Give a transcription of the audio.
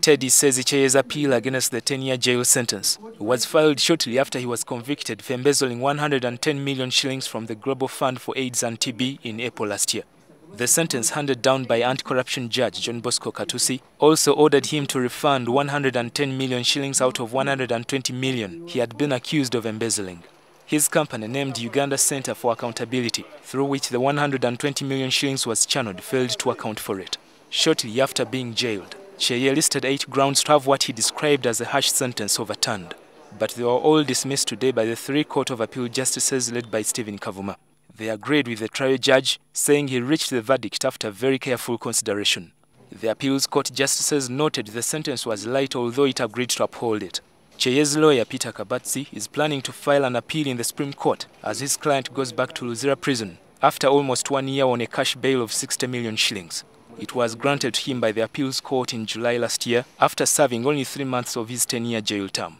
Teddy Ssezi Cheye's appeal against the 10-year jail sentence was filed shortly after he was convicted for embezzling 110 million shillings from the Global Fund for AIDS and TB in April last year. The sentence handed down by anti-corruption judge John Bosco Katutsi also ordered him to refund 110 million shillings out of 120 million he had been accused of embezzling. His company named Uganda Center for Accountability, through which the 120 million shillings was channeled, failed to account for it. Shortly after being jailed, Cheye listed eight grounds to have what he described as a harsh sentence overturned. But they were all dismissed today by the three Court of Appeal justices led by Stephen Kavuma. They agreed with the trial judge, saying he reached the verdict after very careful consideration. The appeals court justices noted the sentence was light although it agreed to uphold it. Cheye's lawyer Peter Kabatsi is planning to file an appeal in the Supreme Court as his client goes back to Luzira prison after almost one year on a cash bail of 60 million shillings. It was granted to him by the appeals court in July last year after serving only three months of his 10-year jail term.